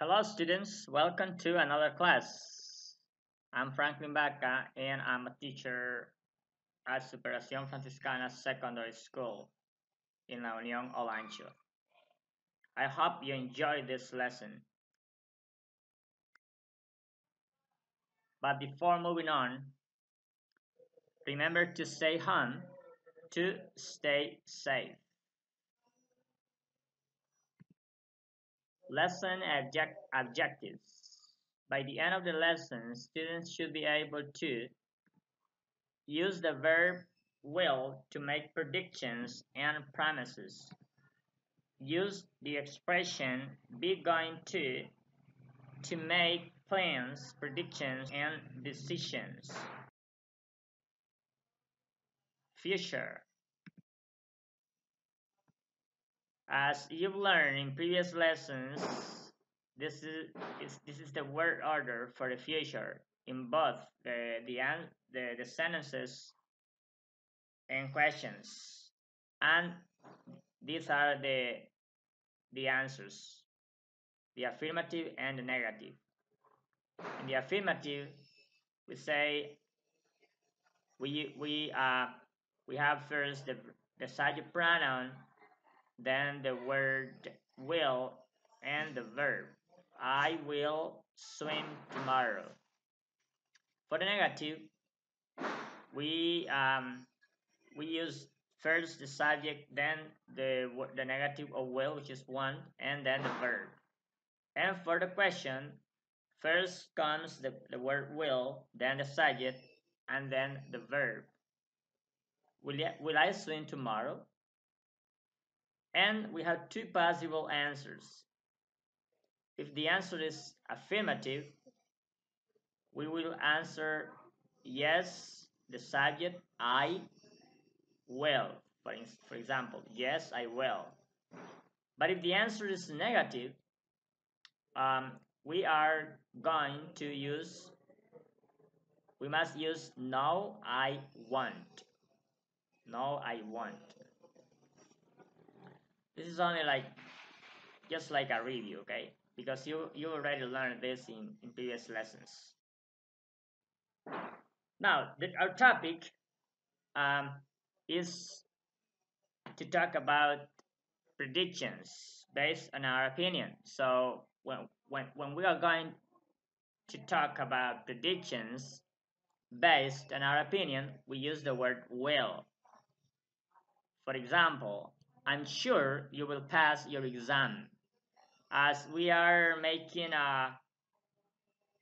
Hello students, welcome to another class. I'm Franklin Baca and I'm a teacher at Superación Franciscana Secondary School in La Unión Olancho. I hope you enjoy this lesson. But before moving on, remember to stay home to stay safe. Lesson object objectives. By the end of the lesson, students should be able to use the verb will to make predictions and promises. Use the expression be going to to make plans, predictions, and decisions. Future As you've learned in previous lessons, this is, is this is the word order for the future. In both the the the, the sentences and questions, and these are the the answers, the affirmative and the negative. In the affirmative, we say we we uh we have first the the subject pronoun then the word will and the verb. I will swim tomorrow. For the negative, we um, we use first the subject, then the the negative of will, which is want, and then the verb. And for the question, first comes the, the word will, then the subject, and then the verb. Will, I, will I swim tomorrow? And we have two possible answers. If the answer is affirmative, we will answer yes, the subject, I will. For, for example, yes, I will. But if the answer is negative, um, we are going to use, we must use no, I want. No, I want. This is only like just like a review, okay? Because you you already learned this in, in previous lessons. Now, the, our topic um, is to talk about predictions based on our opinion. So when when when we are going to talk about predictions based on our opinion, we use the word will. For example, I'm sure you will pass your exam. As we are making a,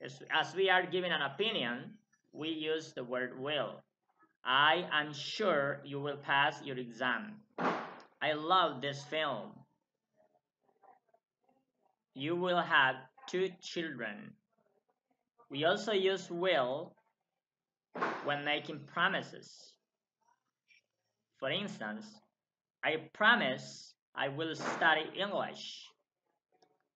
as we are giving an opinion, we use the word will. I am sure you will pass your exam. I love this film. You will have two children. We also use will when making promises. For instance, I promise I will study English.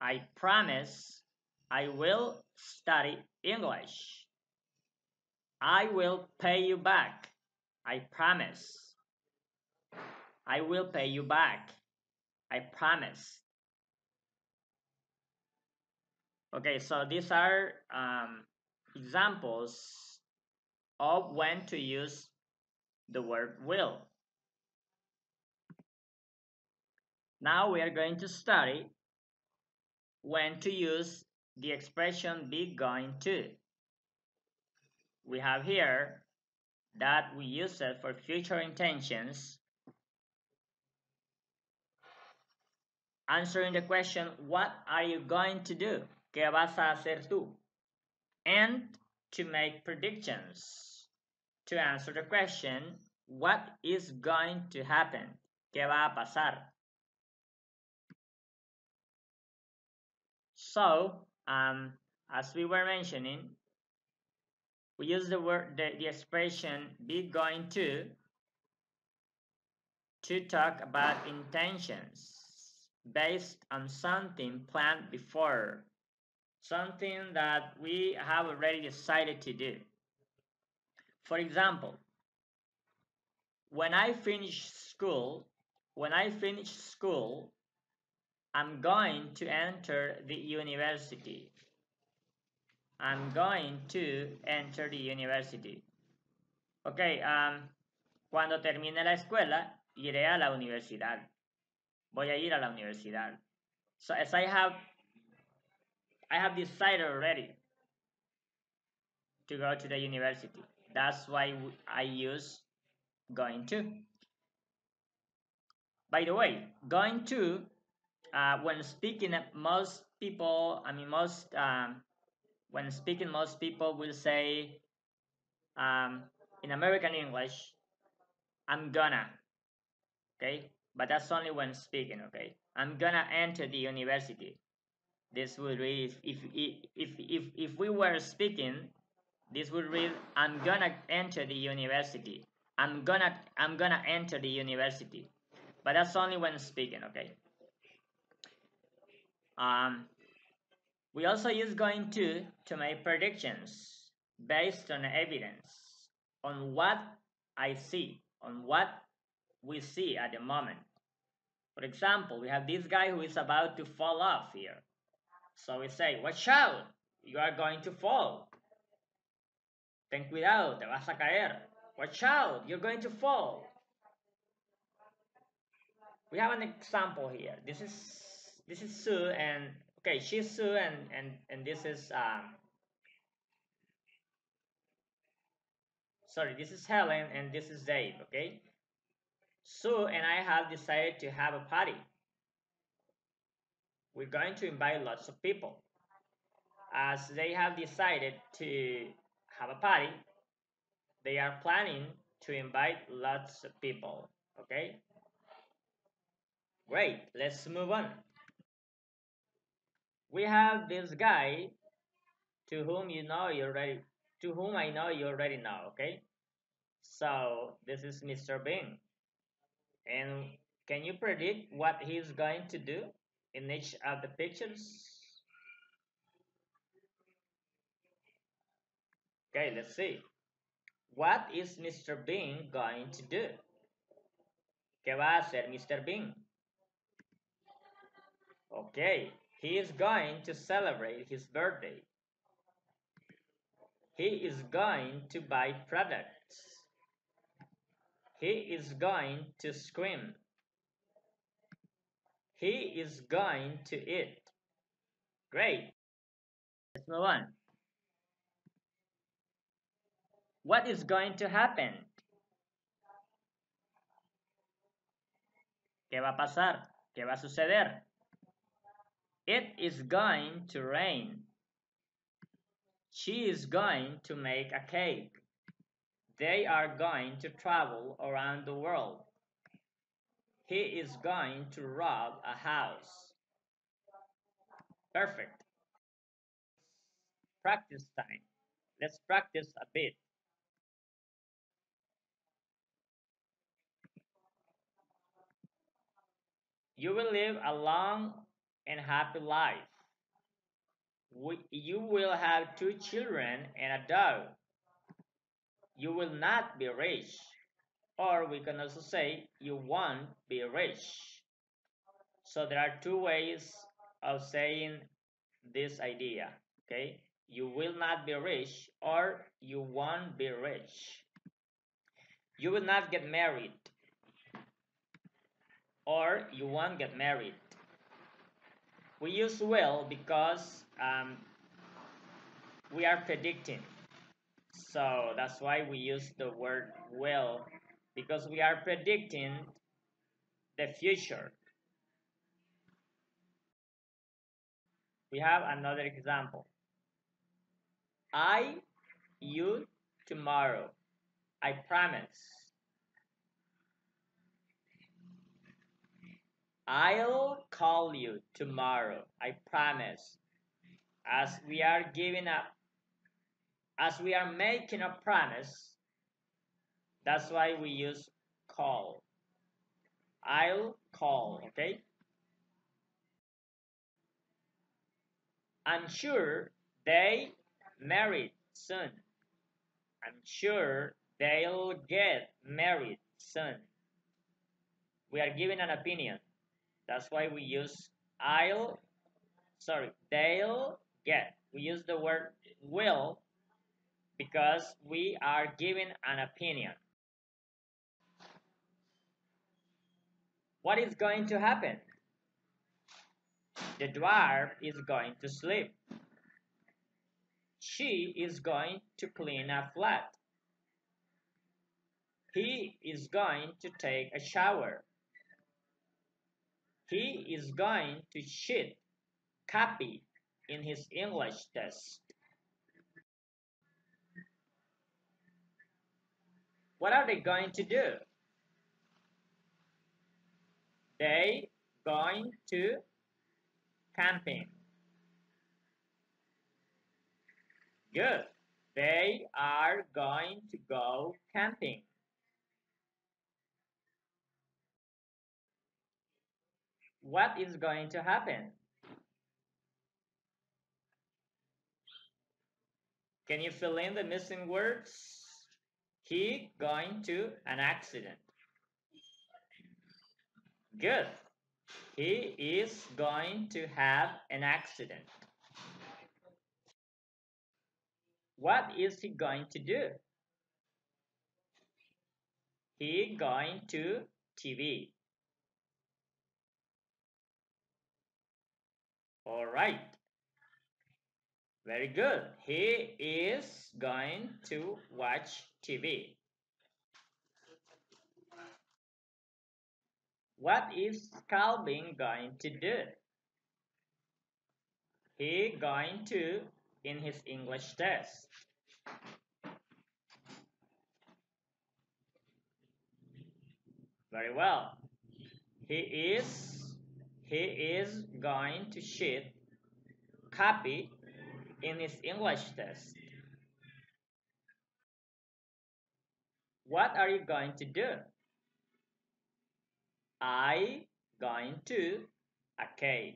I promise I will study English. I will pay you back. I promise. I will pay you back. I promise. Okay, so these are um, examples of when to use the word will. Now we are going to study when to use the expression be going to. We have here that we use it for future intentions answering the question what are you going to do ¿Qué vas a hacer tú? And to make predictions. To answer the question what is going to happen? ¿Qué va a pasar? So, um, as we were mentioning, we use the word the, the expression be going to to talk about intentions based on something planned before, something that we have already decided to do. For example, when I finish school, when I finish school, I'm going to enter the university. I'm going to enter the university. Ok, um, cuando termine la escuela, iré a la universidad. Voy a ir a la universidad. So as I have, I have decided already to go to the university. That's why I use going to. By the way, going to, uh, when speaking, most people, I mean, most, um, when speaking, most people will say, um, in American English, I'm gonna, okay? But that's only when speaking, okay? I'm gonna enter the university. This would read, if, if, if, if, if we were speaking, this would read, I'm gonna enter the university. I'm gonna, I'm gonna enter the university. But that's only when speaking, okay? Um, we also use going to to make predictions based on evidence, on what I see, on what we see at the moment. For example, we have this guy who is about to fall off here. So we say, watch out, you are going to fall. Ten cuidado, te vas a caer. Watch out, you're going to fall. We have an example here. This is this is Sue and okay, she's Sue and and and this is um sorry, this is Helen and this is Dave, okay? Sue and I have decided to have a party. We're going to invite lots of people. As they have decided to have a party, they are planning to invite lots of people. Okay? Great, let's move on. We have this guy to whom you know you already to whom I know you already know, okay? So this is Mr. Bean. And can you predict what he's going to do in each of the pictures? Okay, let's see. What is Mr. Bean going to do? ¿Qué va a hacer Mr. Bean? Okay, he is going to celebrate his birthday. He is going to buy products. He is going to scream. He is going to eat. Great. Let's move on. What is going to happen? ¿Qué va a pasar? ¿Qué va a suceder? It is going to rain. She is going to make a cake. They are going to travel around the world. He is going to rob a house. Perfect. Practice time. Let's practice a bit. You will live a long and happy life. We, you will have two children and a dog you will not be rich. Or we can also say you won't be rich. So there are two ways of saying this idea. Okay, you will not be rich or you won't be rich. You will not get married or you won't get married. We use will because um, we are predicting so that's why we use the word will because we are predicting the future. We have another example. I, you, tomorrow. I promise. I'll call you tomorrow. I promise. As we are giving up as we are making a promise, that's why we use call. I'll call, okay? I'm sure they married soon. I'm sure they'll get married soon. We are giving an opinion. That's why we use I'll, sorry, they'll get. We use the word will because we are giving an opinion. What is going to happen? The dwarf is going to sleep. She is going to clean a flat. He is going to take a shower. He is going to cheat copy in his English test. What are they going to do? They going to camping. Good. They are going to go camping. What is going to happen? Can you fill in the missing words? He going to an accident. Good. He is going to have an accident. What is he going to do? He going to TV. All right. Very good. He is going to watch TV. What is Calvin going to do? He going to in his English test. Very well. He is he is going to sheet copy in his English test. What are you going to do? I going to a cave.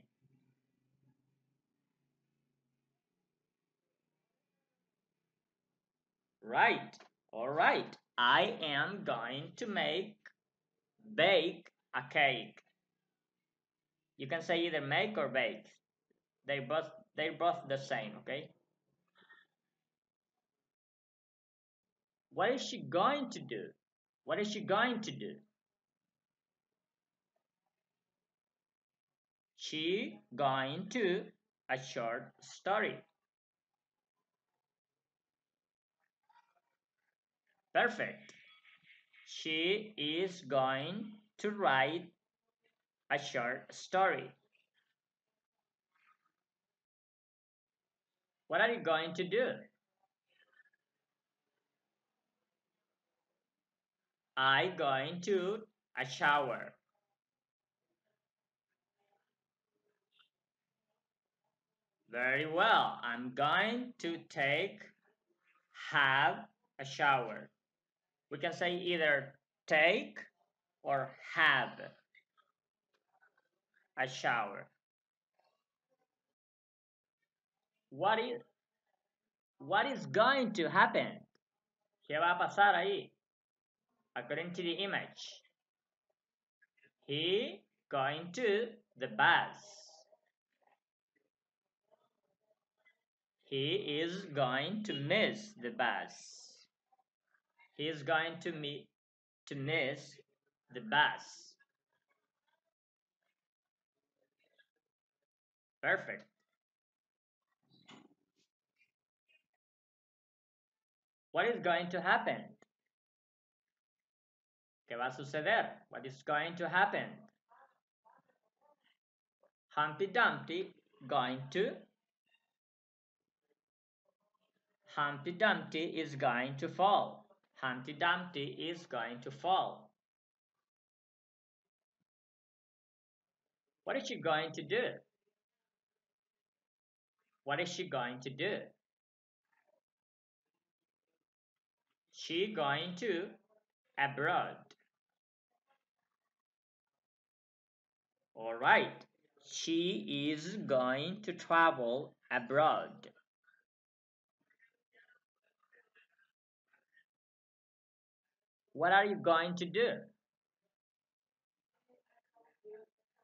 Right. All right. I am going to make bake a cake. You can say either make or bake. They both they're both the same, okay? What is she going to do? What is she going to do? She going to a short story. Perfect. She is going to write a short story. What are you going to do? I going to a shower. Very well. I'm going to take have a shower. We can say either take or have a shower. What is what is going to happen? ¿Qué va a pasar ahí? According to the image. He going to the bus. He is going to miss the bus. He is going to meet to miss the bus. Perfect. What is going to happen? ¿Qué va a suceder? What is going to happen? Humpty Dumpty going to Humpty Dumpty is going to fall. Humpty Dumpty is going to fall. What is she going to do? What is she going to do? She going to abroad. All right. She is going to travel abroad. What are you going to do?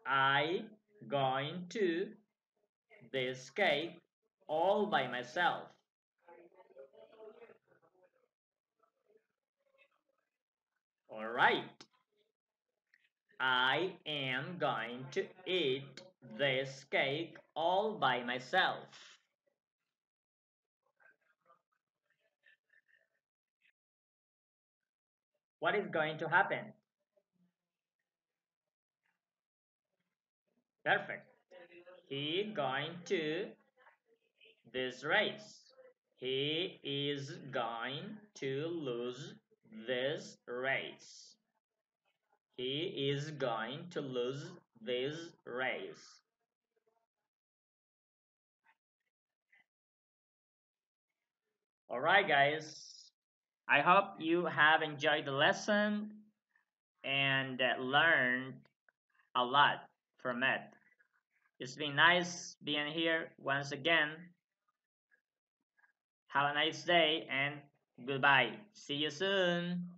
I going to this cake all by myself. All right. I am going to eat this cake all by myself. What is going to happen? Perfect. He going to this race. He is going to lose this race. He is going to lose this race. Alright guys, I hope you have enjoyed the lesson and uh, learned a lot from it. It's been nice being here once again. Have a nice day and goodbye. See you soon.